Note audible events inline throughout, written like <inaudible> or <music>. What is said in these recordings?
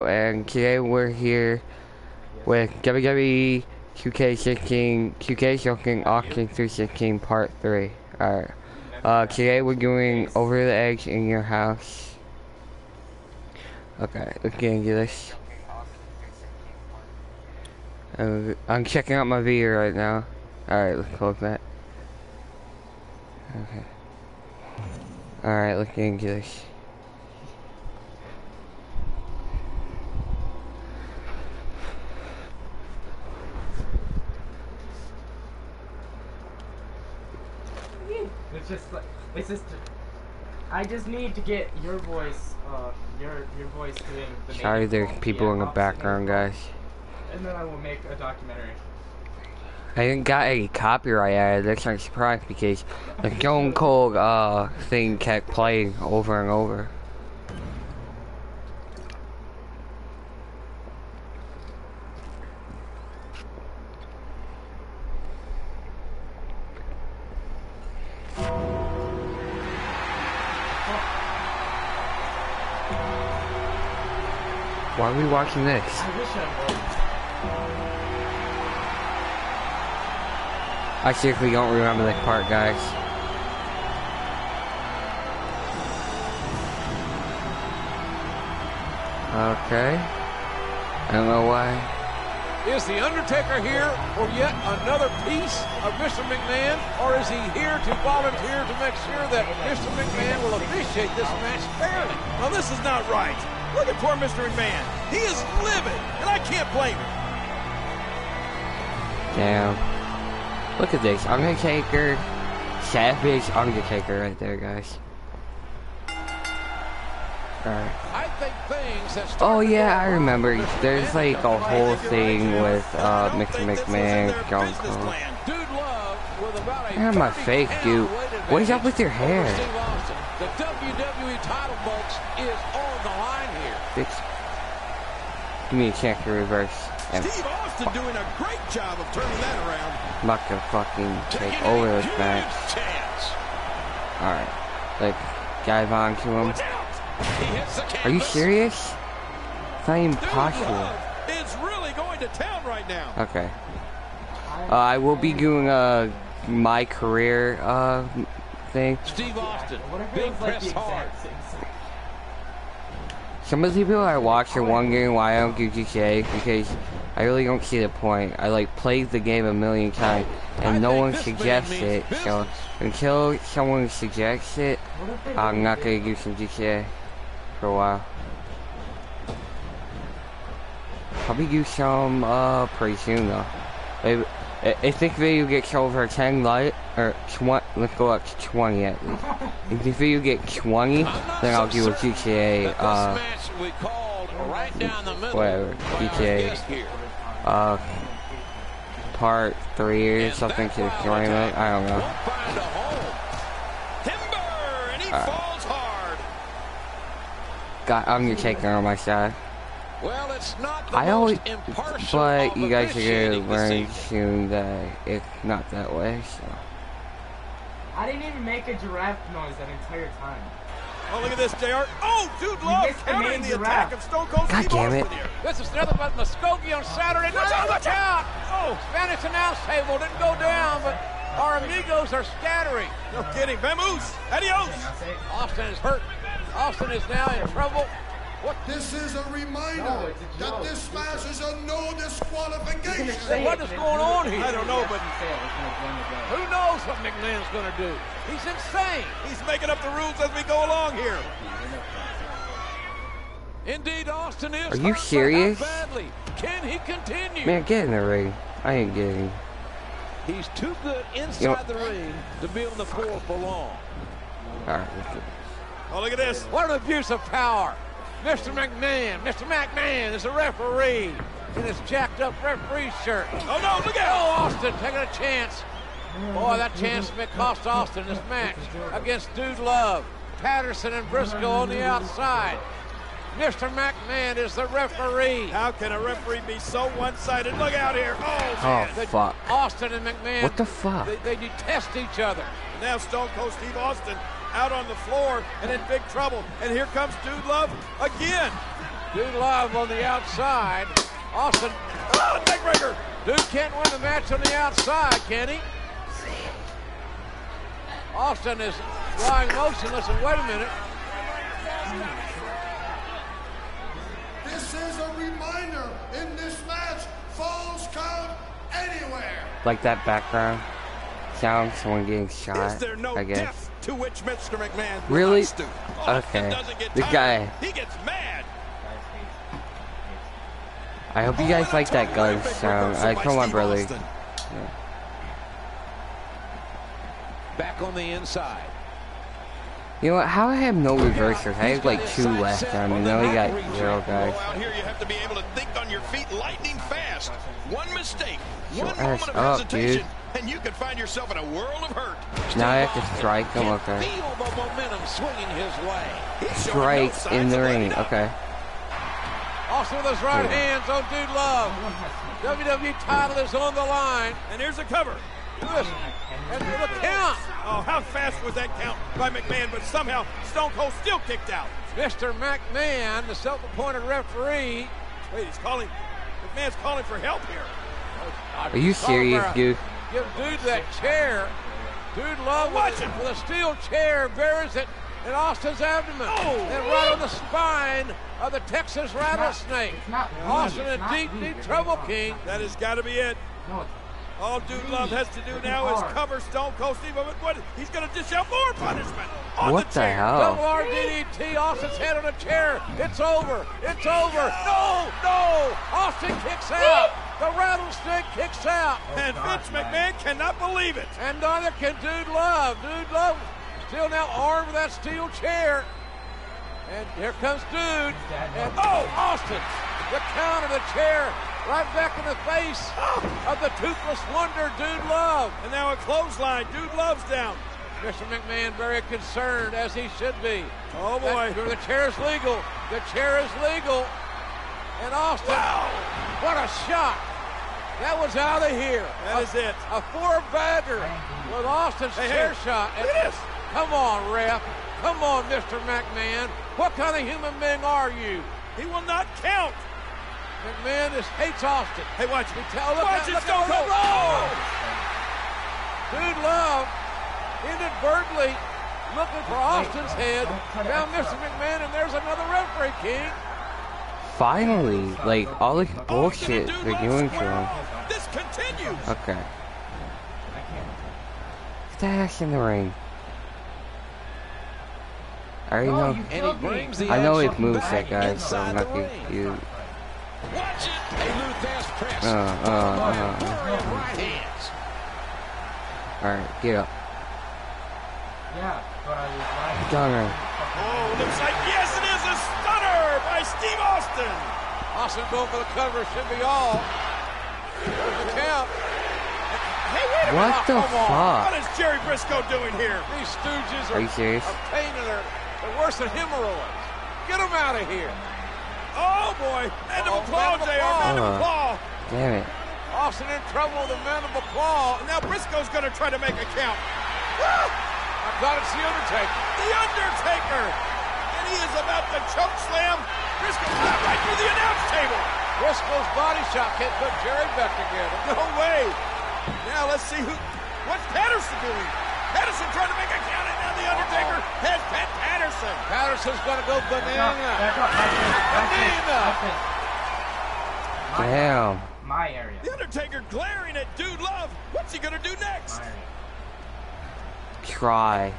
and today we're here with WWE 2K16, 2K16 Austin 316 Part 3. Alright. Uh, today we're doing Over the Edge in Your House. Okay, let's get into this. I'm checking out my video right now. Alright, let's close that. Okay. Alright, let's get into this. It's just like it's just. I just need to get your voice, uh, your your voice doing the. Sorry, there's call. people in the background, guys. And then I will make a documentary. I didn't got any copyright added. That's not surprised because the Stone Cold uh thing kept playing over and over. Are we watching this? I seriously don't remember this part, guys. Okay. I don't know why. Is The Undertaker here for yet another piece of Mr. McMahon, or is he here to volunteer to make sure that Mr. McMahon will officiate this match fairly? Now this is not right. Look at poor Mr. McMahon. He is livid, and I can't blame him. Damn. Look at this. Undertaker. Savage Undertaker right there, guys. Alright. I think things that Oh yeah, I remember. There's like a whole thing with uh, Mr. think this is in McMahon, their Stone business Cold. plan. Dude Love with a Yeah, my 30 face, pound dude. What is up with your hair? The WWE title, folks, is on the line here. Give me a chance to reverse. And Steve Austin doing a great job of turning that around. I'm about to fucking take Taking over this match. Alright. Like, dive on to him. Watch out. He hits the Are you serious? It's not even Dude possible. Is really going to town right now. Okay. Uh, I will be doing a my career uh thing. Steve Austin, What if it big was like the press hard. Some of the people I watch are wondering why I don't do GTA because I really don't see the point. I like played the game a million times and no one suggests it. So until someone suggests it, if I'm not gonna do some GTA for a while. Probably do some uh pretty soon though. Maybe, I, I think video gets over 10 light or 20. Let's go up to 20 at least. If the video get 20, then I'll do a GTA uh this we called right down the middle whatever, by our GTA. guest here. uh part three or And something to wild join it. I don't know. won't find a home. Timber, and he All right. falls hard. Got Undertaker on my side. Well, it's not the I always, impartial but you guys are gonna learn soon that it's not that way. So. I didn't even make a giraffe noise that entire time. Oh, look at this, JR. Oh, Dude Love missed the the attack of Stone Cold God Steve damn Austin it. here. This is nothing but Muskogee on Saturday night. Watch out, Look watch out. out! Oh, Spanish announce table didn't go down, but our amigos are scattering. no kidding. Vamoose. Adios. Austin is hurt. Austin is now in trouble. What? This is a reminder No, a that this match is a no disqualification. Say What it, is going on here? I don't know, but Say it, it's gonna join the game. Who knows what McMahon's going to do? He's insane. he's making up the rules as we go along here. Indeed, Austin is. Are you hurt, but how serious? Badly. Can he continue? Man, get in the ring. I ain't getting. He's too good inside You know- the ring to be on the floor for long. Alright, Oh, look at this. What an abuse of power. Mr. McMahon, Mr. McMahon is a referee in his jacked up referee shirt. Oh, no, look Oh, out. Austin taking a chance. Boy, that chance may cost Austin this match against Dude Love, Patterson, and Brisco on the outside. Mr. McMahon is the referee. How can a referee be so one-sided? Look out here. Oh, Oh, man. They- fuck. Austin and McMahon. What the fuck? They, they detest each other. And Now Stone Cold Steve Austin out on the floor and in big trouble. And here comes Dude Love again. Dude Love on the outside. Austin, ah, Oh, neckbreaker. Dude can't win the match on the outside, can he? Austin is lying motionless, and wait a minute. This is a reminder in this match, falls count anywhere. Like that background sound, someone getting shot. Is there no I guess. Depth to which Mr. McMahon Really? not oh, stoop? Okay. doesn't get The tired. guy- He gets mad. I hope you guys like that gun Terrific sound. I by told my brother. Austin. Back on the inside. You know what? How I have no reversers? I have like two left on me. Now we got zero guys. Well, out here you have to be able to think on your feet lightning fast. One mistake, one moment of up, hesitation, dude. And you could find yourself in a world of hurt. Now I have to strike him. Can Okay. Feel the momentum swinging his way. He's showing no Strike in the of ring. Okay. Austin with his right hands on Dude Love. WWE title is on the line. And here's a cover. Look at this. And the count. Oh, how fast was that count by McMahon? But somehow Stone Cold still kicked out. Mr. McMahon, the self-appointed referee. Wait, he's calling. McMahon's calling for help here. Are you serious, dude? Give Dude that chair. Dude Love Watch with, it. with a steel chair buries it in Austin's abdomen. Oh. and right on the spine of the Texas rattlesnake. It's not. Austin It's in not deep, deep trouble, King. That has got to be it. No, All Dude Love has to do now is cover Stone Cold Steve. But what? He's going to dish out more punishment. On What the, the chair. Double hell? R DDT. Austin's head on a chair. It's over. It's over. No, no. Austin kicks out. The rattlesnake kicks out. Oh, and Vince McMahon cannot believe it. And neither can Dude Love. Dude Love still now armed with that steel chair. And here comes Dude. And oh, Austin. The count of the chair right back in the face <gasps> of the toothless wonder, Dude Love. And now a clothesline. Dude Love's down. Mr. McMahon very concerned, as he should be. Oh boy. That- the chair is legal. The chair is legal. And Austin, what a shot. That was out of here. That is it. A four bagger with Austin's Hey, chair hey, shot. look at this. Come on, ref. Come on, Mr. McMahon. What kind of human being are you? He will not count. McMahon just hates Austin. Hey, watch. He tell, look Watch out, it, look Stone out, Cold. look out. Dude Love inadvertently looking for Austin's head. Found Mr. McMahon, and there's another referee, King. Finally, like all this bullshit and they're doing to him. This continues. Okay. Get the ass in the ring. I already know. you And he killed me. brings the I know his action moveset, back guys, so inside I'm not the gonna Watch it. A Lou Thesz press. Uh, uh, followed by uh. right. Alright, get up. Yeah, but I was right. Gunner. Oh, looks like yes, it is a stunner by Steve Austin. Austin going for the cover. Should be all. There's the count. Hey, wait a minute. What the come on. What fuck? is Jerry Brisco doing here? These stooges Are are, you serious? are pain in their, they're worse than hemorrhoids. Get them out of here. Oh boy, mandible Uh-oh, claw, mandible JR, claw. mandible claw. Damn it. Austin in trouble with a mandible claw. Now Brisco's gonna try to make a count. I thought it's the Undertaker. The Undertaker, and he is about to choke slam. Brisco shot right through the announce table. Brisco's body shot can't put Jerry back together. No way. Now let's see who. What's Patterson doing? Patterson trying to make a count, and now the Undertaker has Pat Patterson. Patterson's going to go Back up, banana. back up, my fist, my fist, my fist. My, Damn. my area. The Undertaker glaring at Dude Love. What's he gonna do next? My area. Try.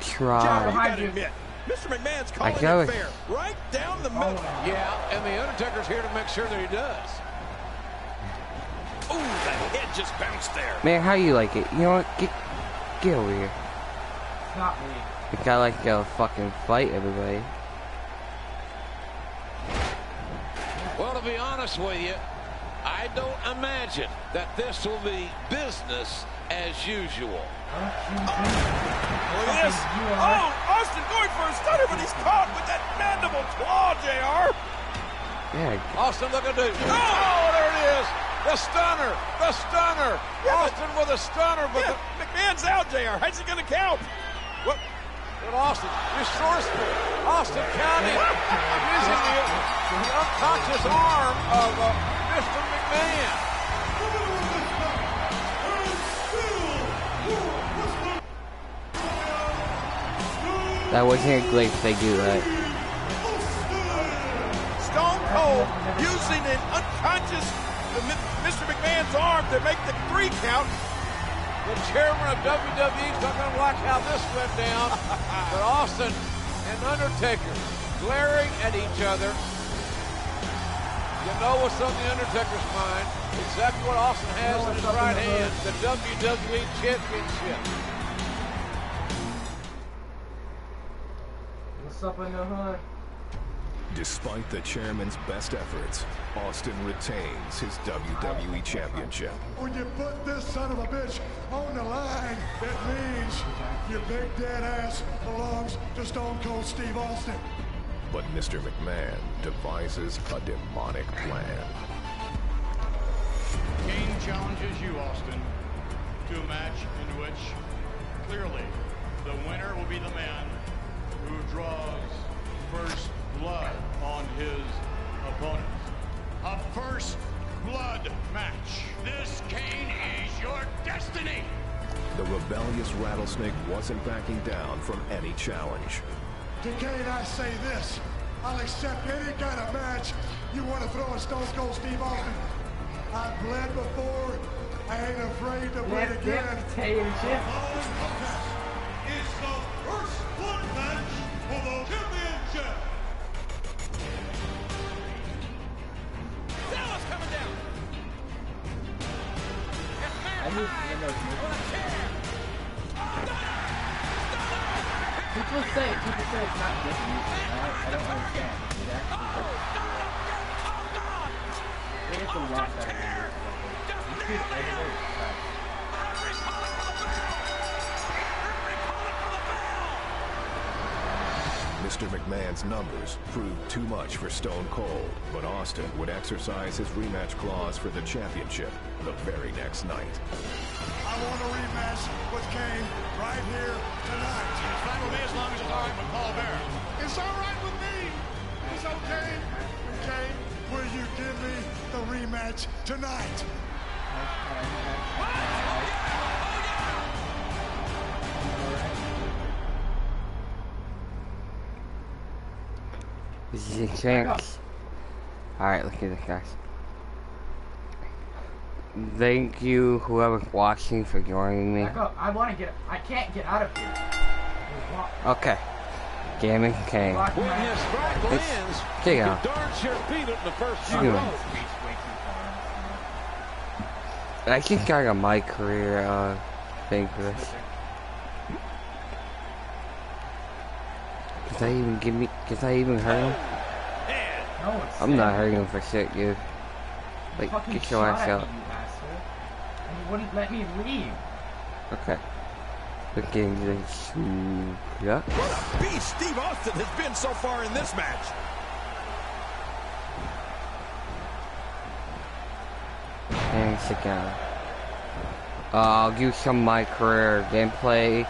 John, Try. you gotta admit, Mr. McMahon's calling know it it. fair. Right down the oh, middle. Yeah, and the Undertaker's here to make sure that he does. Ooh, the head just bounced there. Man, how you like it? You know what? Get, get over here. It's not me. The guy like to go fucking fight everybody. Well, to be honest with you, I don't imagine that this will be business as usual. Don't Look at this. Oh, Austin going for a stunner, but he's caught with that mandible claw, JR. Yeah. Austin looking to. Oh, there it is. The stunner. The stunner. Yeah, but- Austin with a stunner, but Yeah, the, McMahon's out, JR. How's he gonna count? What? But Austin, resourceful. Austin County <laughs> using the, the unconscious arm of uh, Mr. McMahon. That wasn't a glitch, they do that. Stone Cold using an unconscious Mr. McMahon's arm to make the three count. The chairman of WWE's not going to like how this went down. <laughs> but Austin and Undertaker glaring at each other. You know what's on the Undertaker's mind. Exactly what Austin has in his right hand. The WWE Championship. What's up in the hood? Despite the chairman's best efforts, Austin retains his WWE Championship. When you put this son of a bitch on the line, that means your big dead ass belongs to Stone Cold Steve Austin. But Mr. McMahon devises a demonic plan. Kane challenges you, Austin, to a match in which clearly the winner will be the man who draws first blood on his opponent. A first blood match. This, Kane, is your destiny. The rebellious Rattlesnake wasn't backing down from any challenge. To Kane, I say this. I'll accept any kind of match you want to throw at Stone Cold Steve Austin. I've bled before. I ain't afraid to bleed Yep, again. yep, oh, People say, people say it's not just music. I I don't understand. It actually I think it's a lot better than music. Mr. McMahon's numbers proved too much for Stone Cold, but Austin would exercise his rematch clause for the championship the very next night. I want a rematch with Kane right here tonight. It's fine with me as long as it's all right with Paul Bearer. It's all right with me. It's okay. Kane, will you give me the rematch tonight? This is a chance. Alright, look at this, guys. Thank you, whoever's watching, for joining me. Back up. I want to get. I can't get out of here. Okay. Gaming Kane. blocking When my- his strike It's- lands, Kick you out. darn sure beat it in the first She's few doing- rows. Reached way too far. I think I got my career uh, thing for this. Did I even give me? Did I even hurt him? No I'm not hurting him for shit, dude. Like, get your ass at out. Wouldn't let me leave. Okay. Looking to shoot up. What a beast Steve Austin has been so far in this match. Thanks again. Uh, I'll give some of my career gameplay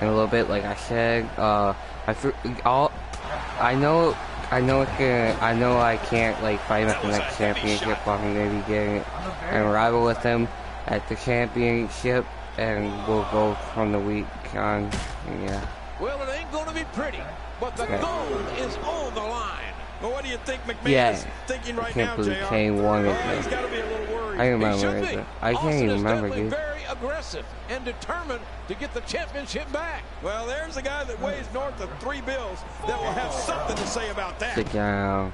in a little bit, like I said. Uh, I th- all, I know, I know it's gonna, I know I can't like fight him at the next championship. but I'm gonna be getting I'm and rival with him at the championship, and we'll go from the week on. Yeah. Well, it ain't going to be pretty, but the Okay. gold is on the line. Well, what do you think McMahon Yeah. is thinking right I can't now, believe JR? Kane won it, Oh, man. he's got to be a little worried. I He remember should it. be. but I can't Austin even is remember, dude. very aggressive and determined to get the championship back. Well, there's a guy that weighs north of three bills that will have something to say about that. Sit down.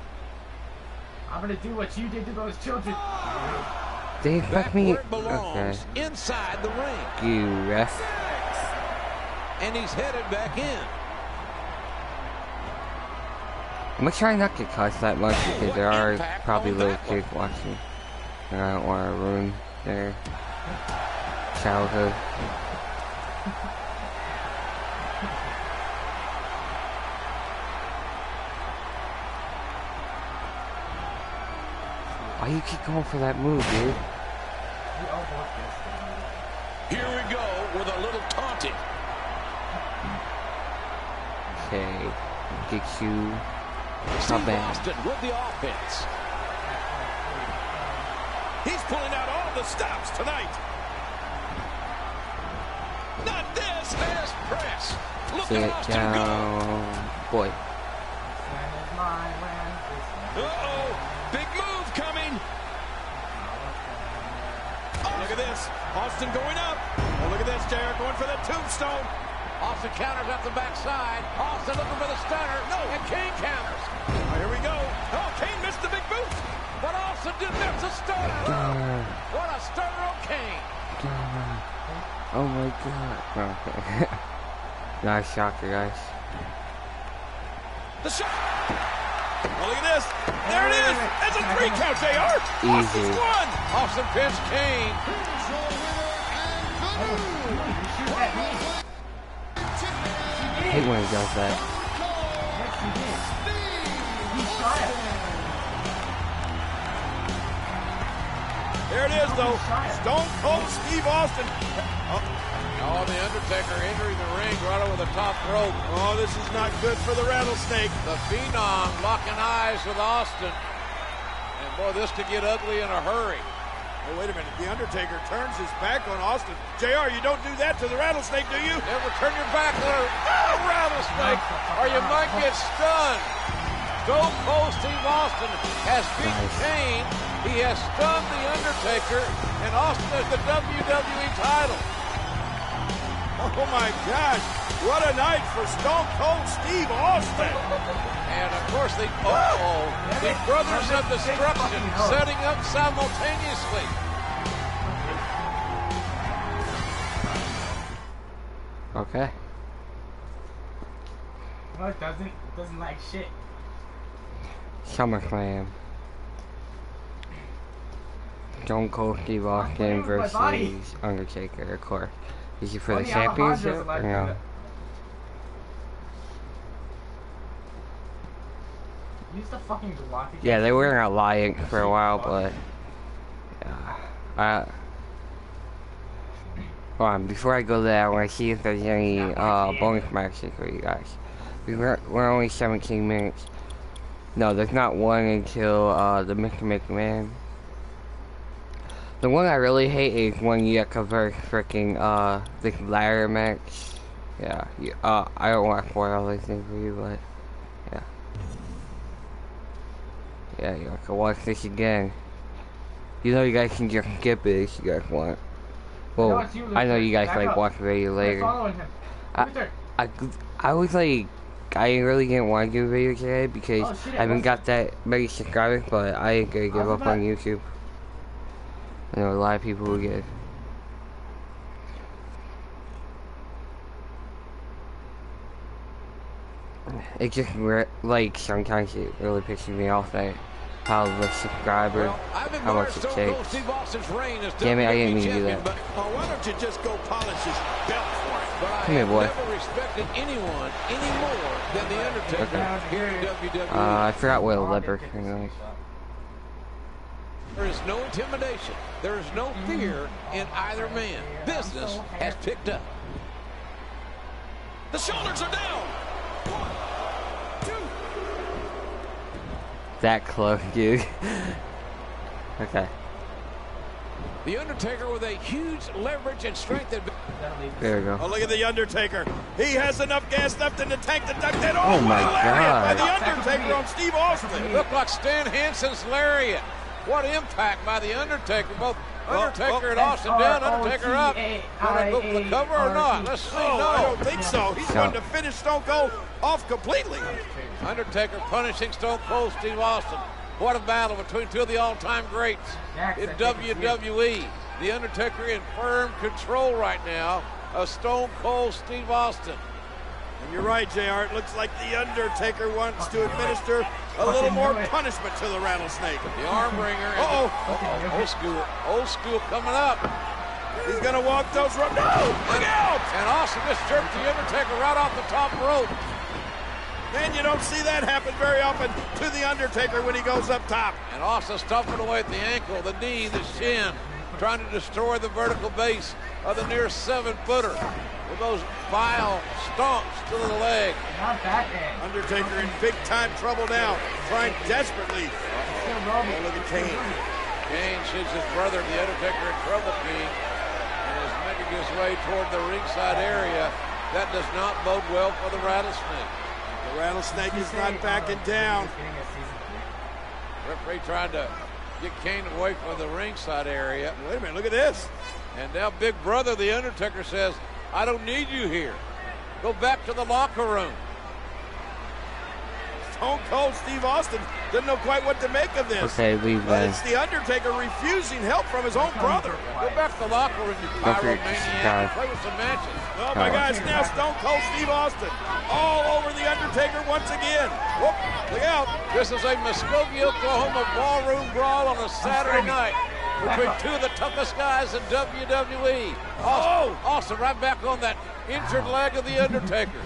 I'm gonna do what you did to those children. They Back me. where it belongs, Okay. inside the ring. You ref. And he's headed back in. I'm gonna try not to cuss that much because there are probably little kids watching. And I don't want to ruin their childhood. Why you keep going for that move, dude? We all both guessed it. Here we go with a little taunting. Okay. Get you. Steve bad. Austin with the offense. He's pulling out all the stops tonight. Not this. Fast press. Look Sit at Austin go. Boy. Land is my land. This land Uh-oh. Big move coming. Oh, look at this. Austin going up. Oh, look at this, JR going for the tombstone. Austin counters up the backside. Austin looking for the stunner. No. And Kane counters. Oh, here we go. Oh, Kane missed the big boot. But Austin did miss the stunner. God. What a stunner on Kane. God. Oh my god. <laughs> Nice shocker, guys. The shot. Look at this. There it is. That's a three count, JR. Austin's Easy. won. Austin pinched Kane. I hate when he does that. He shot it. There it is, though. Stone Cold Steve Austin. Oh, Oh, the Undertaker entering the ring right over the top rope. Oh, this is not good for the rattlesnake. The Phenom locking eyes with Austin. And boy, this could get ugly in a hurry. Oh, wait a minute. The Undertaker turns his back on Austin. JR, you don't do that to the rattlesnake, do you? Never turn your back on a a rattlesnake, or you might get stunned. Stone Cold Steve Austin has beaten Nice. Kane. He has stunned The Undertaker, and Austin has the WWE title. Oh, my gosh. What a night for Stone Cold Steve Austin. And of course, the oh, the Brothers of Destruction setting up simultaneously. Okay. No, it doesn't. It doesn't like shit. SummerSlam. Stone Cold Steve Austin playing with my body. versus Undertaker, of course. Is it for the championship allowed or to do no? that. Use the fucking. Yeah, they were not lying for a while, but yeah, I. Hold on, before I go there, I want to see if there's any uh, bonus matches for you guys. We were, we're only 17 minutes. No, there's not one until uh, the Mr. McMahon. The one I really hate is when you verse freaking uh, the ladder match. Yeah, you, uh, I don't want to spoil anything for you, but yeah. Yeah, you can watch this again. You know you guys can just skip it if you guys want. Well, you, I know you guys like watch the video later. I- I, I was like, I really didn't want to do a video today because Oh, shit, I haven't got that many subscribers, but I ain't gonna give up on? YouTube. I know a lot of people will get. It just like sometimes it really pisses me off that how the subscribers, Well, how much it takes. Damn it, I didn't mean to do that. but why don't you just go polish his belt for him? But I Come here, boy. never respected anyone any more than The Undertaker Okay. here in WWE. Uh, I forgot what a lever thing was. There is no intimidation. There is no mm-hmm. fear in either man. Business has picked up. The shoulders are down. One, two. That close, dude. <laughs> okay, The Undertaker with a huge leverage and strength advantage. there we Oh, go. Oh look at the Undertaker. He has enough gas left in the tank to duck that. Oh, my lariat by God. the Undertaker on Steve Austin. Looked like Stan Hansen's lariat. What impact by the Undertaker. Both Undertaker and Austin down. Undertaker up. Gonna go for the cover or not? Let's see. No, I don't think so. He's going to finish Stone Cold off completely. Undertaker punishing Stone Cold Steve Austin. What a battle between two of the all-time greats in I think it's WWE. The Undertaker in firm control right now of Stone Cold Steve Austin. And you're right, JR. It looks like the Undertaker wants to administer a little more punishment to the rattlesnake. The arm wringer. Uh-oh. the- Uh-oh. Old school. Old school coming up. He's going to walk those ropes. No! Look out! And Austin just jerked the Undertaker right off the top rope. Man, you don't see that happen very often to the Undertaker when he goes up top. And Austin stomping away at the ankle, the knee, the shin, trying to destroy the vertical base of the near seven footer. With those vile stomps to the leg. Not backhand. Undertaker in big time trouble now, trying desperately. Still Oh, rolling. look at Kane. Kane sees his brother, the Undertaker, in trouble, King, and is making his way toward the ringside area. That does not bode well for the Rattlesnake. The rattlesnake is not backing down. Beginning of season. Referee trying to get Kane away from the ringside area. Wait a minute, look at this. And now Big Brother, the Undertaker, says, I don't need you here. Go back to the locker room. Stone Cold Steve Austin doesn't know quite what to make of this. Okay, leave But then. it's the Undertaker refusing help from his own brother. Go back to the locker room, you Referee, pyromaniac. guys. Play with some matches. Oh my Alright. gosh, now Stone Cold Steve Austin all over the Undertaker once again. Whoop, look out. This is a Muskogee, Oklahoma ballroom brawl on a Saturday night between two of the toughest guys in WWE. Austin, Austin right back on that injured leg of the Undertaker.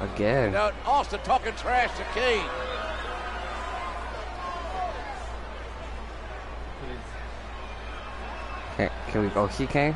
Again. Now Austin talking trash to Kane. Can, can we go see Kane?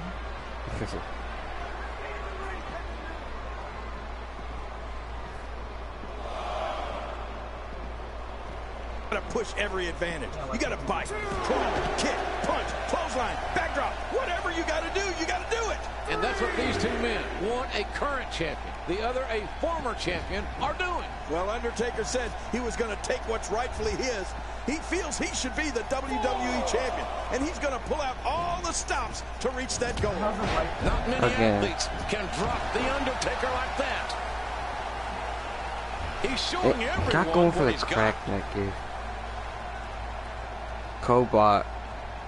Because it- You gotta push every advantage. You gotta bite, claw, kick, punch, clothesline, backdrop. Whatever you gotta do, you gotta do it. And that's what these two men, one a current champion, the other a former champion, are doing. Well, Undertaker said he was gonna take what's rightfully his. He feels he should be the WWE champion, and he's gonna pull out all the stops to reach that goal. Not many Again. athletes can drop the Undertaker like that. He's showing it everyone got going for what the crack neck, dude. Cobot,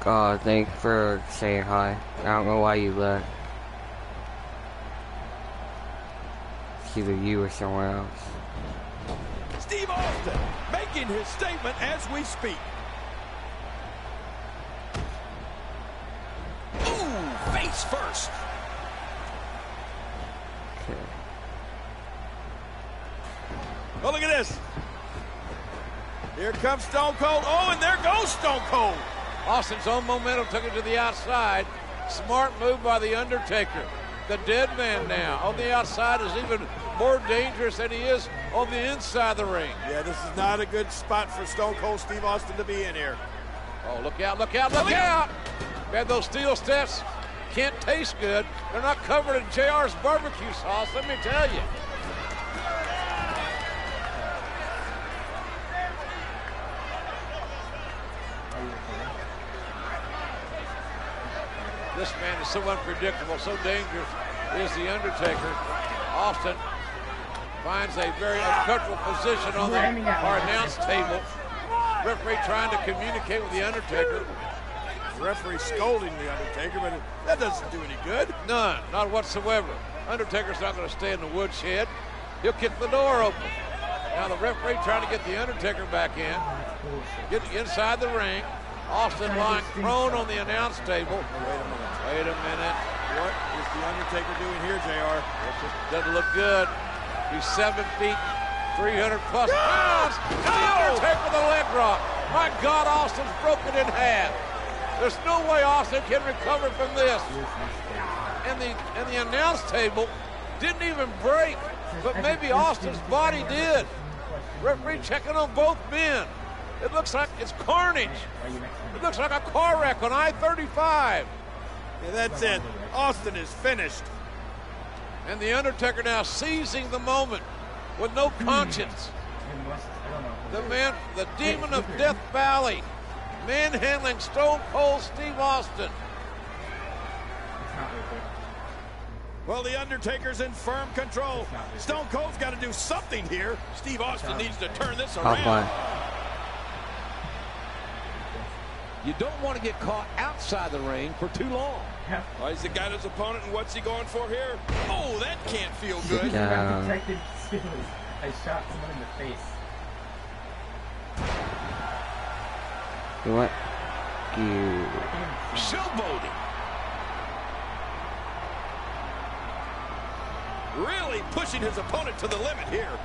God, thanks for saying hi. I don't know why you left. It's either you or someone else. Steve Austin making his statement as we speak. Ooh, face first. Okay. Oh, look at this. Here comes Stone Cold. Oh, and there goes Stone Cold. Austin's own momentum took him to the outside. Smart move by the Undertaker. The dead man now on the outside is even more dangerous than he is on the inside of the ring. Yeah, this is not a good spot for Stone Cold Steve Austin to be in here. Oh, look out, look out, look out! Man, those steel steps can't taste good. They're not covered in JR's barbecue sauce, let me tell you. This man is so unpredictable, so dangerous is the Undertaker. Austin finds a very uncomfortable position on the our announce table. Referee trying to communicate with the Undertaker. The referee scolding the Undertaker, but that doesn't do any good. None, not whatsoever. Undertaker's not going to stay in the woodshed. He'll kick the door open. Now the referee trying to get the Undertaker back in. Get inside the ring. Austin lying prone on the announce table. Wait a minute. Wait a minute. What is the Undertaker doing here, JR? Doesn't look good. He's seven feet, 300 plus pounds. And the Undertaker with a leg drop. My God, Austin's broken in half. There's no way Austin can recover from this. And the and the announce table didn't even break, but maybe Austin's body did. Referee checking on both men. It looks like it's carnage. It looks like a car wreck on I-35. Yeah, that's it. Austin is finished. And the Undertaker now seizing the moment with no conscience. The man, the demon of Death Valley, manhandling Stone Cold Steve Austin. Well, the Undertaker's in firm control. Stone Cold's got to do something here. Steve Austin needs to turn this around. find. You don't want to get caught outside the ring for too long. Oh, he's got his opponent, and what's he going for here? Oh, that can't feel good. down. Protected skills. I shot someone in the face. You want? You. Showboating. Really pushing his opponent to the limit here.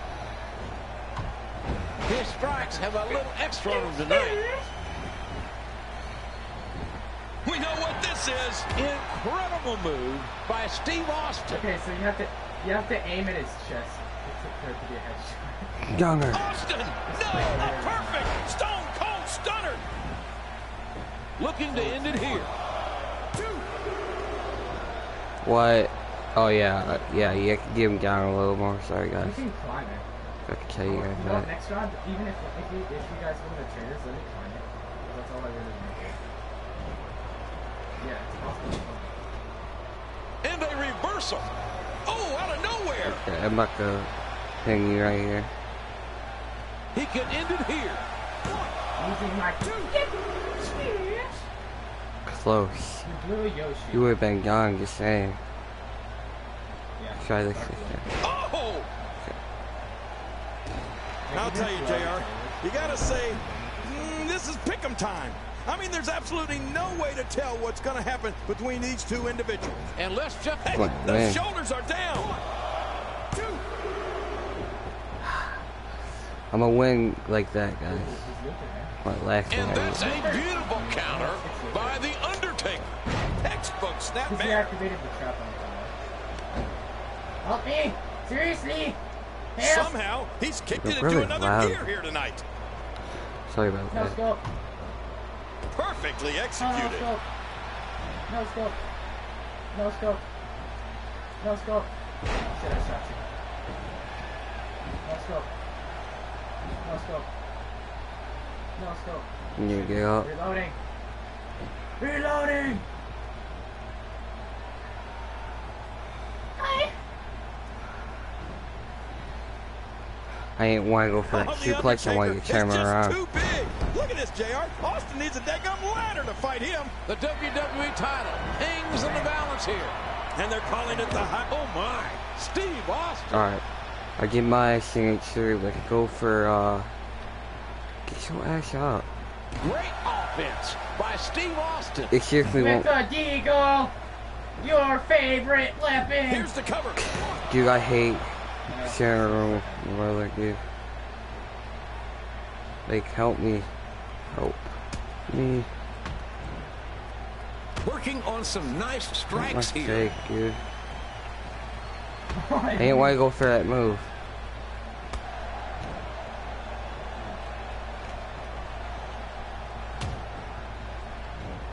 His strikes have a little extra on him tonight. We know what this this is. Incredible move by Steve Austin. Okay, so you have to you have to aim at his chest for it to be a headshot. Younger. Austin, no, a perfect Stone Cold Stunner. Looking to end it here. What? Oh yeah, uh, yeah. You can give him down a little more. Sorry You guys. can climb it. I can tell you guys that. next round, even if if you, if you guys win the traders, let me climb it. That's all I really want to do. Yeah, it's possible. And a reversal. Oh, out of nowhere. Okay, I'm about to hang you right here. He can end it here. Using my Close. You blew a Yoshi. You would have been gone. Just saying. yeah. Try this. Oh! I'll tell you, JR, you gotta say, mm, this is pick'em time. I mean, there's absolutely no way to tell what's gonna happen between these two individuals. And let's just Hey, What, the man? shoulders are down. <sighs> I'm gonna win like that, guys. My last And one. that's a beautiful counter by The Undertaker. Textbook He's snapmare. deactivated the trap on the Help me! Seriously! Help! Somehow, he's kicked it They're into really another loud. gear here tonight. Sorry about No that. scope! Perfectly No, no executed. scope! No scope! No scope! No scope! Shit, I shot you. No scope. No scope. No scope. Can you get up? Reloading. Reloading! I ain't want to go for that <laughs> the suplex. I want to get camera is around. too big. Look at this, JR. Austin needs a daggum ladder to fight him. The WWE title hangs in the balance here. And they're calling it the hot. Oh my, Steve Austin. Alright. I get my signature. Let's go for, uh. Get your ass up. Great offense by Steve Austin. Excuse me, With won't. the Deagle! Your favorite weapon! Here's the cover. Dude, I hate sharing a room with my brother, dude. Like, help me. Help me. Working on some nice strikes fuck's here. sake, dude. I ain't want to go for that move.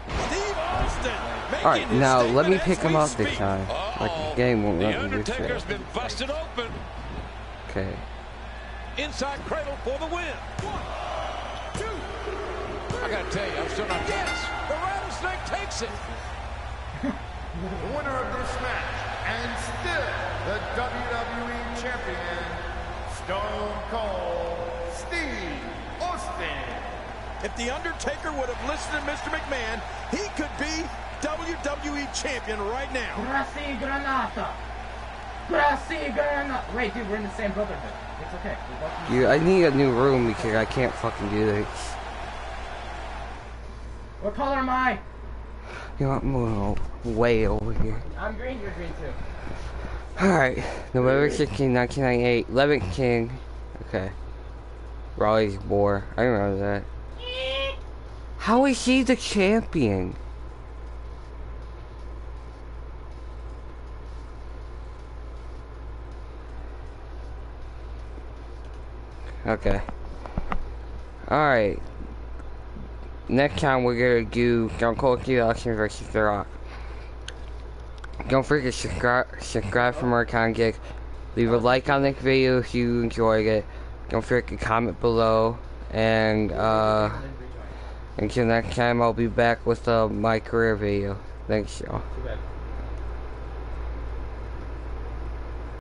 Steve Austin. making Alright, now let me pick him we up this time. Like, Uh-oh. the game won't let me do Undertaker's shit. been busted open. Okay. Inside cradle for the win. I gotta tell you, I'm still not. Yes, the rattlesnake takes it. The <laughs> winner of this match, and still the WWE Champion, Stone Cold Steve Austin. If The Undertaker would have listened to Mr. McMahon, he could be WWE Champion right now. Gracie Granata! Gracie Granata! Wait, dude, we're in the same brotherhood. It's okay. We're both in the Dude, I need a new room because I can't fucking do this. What color am I? You know, I'm moving way over here. I'm green, you're green too. Alright, November 16, 1998, Levin King. Okay. Raleigh's Boar. I remember that. How is he the champion? Okay. Alright. Next time we're gonna do Cold Steve Austin versus The Rock. Don't forget to subscribe, subscribe for more content. Leave a like on this video if you enjoyed it. Don't forget to comment below. And uh, until next time, I'll be back with uh, my career video. Thanks, y'all.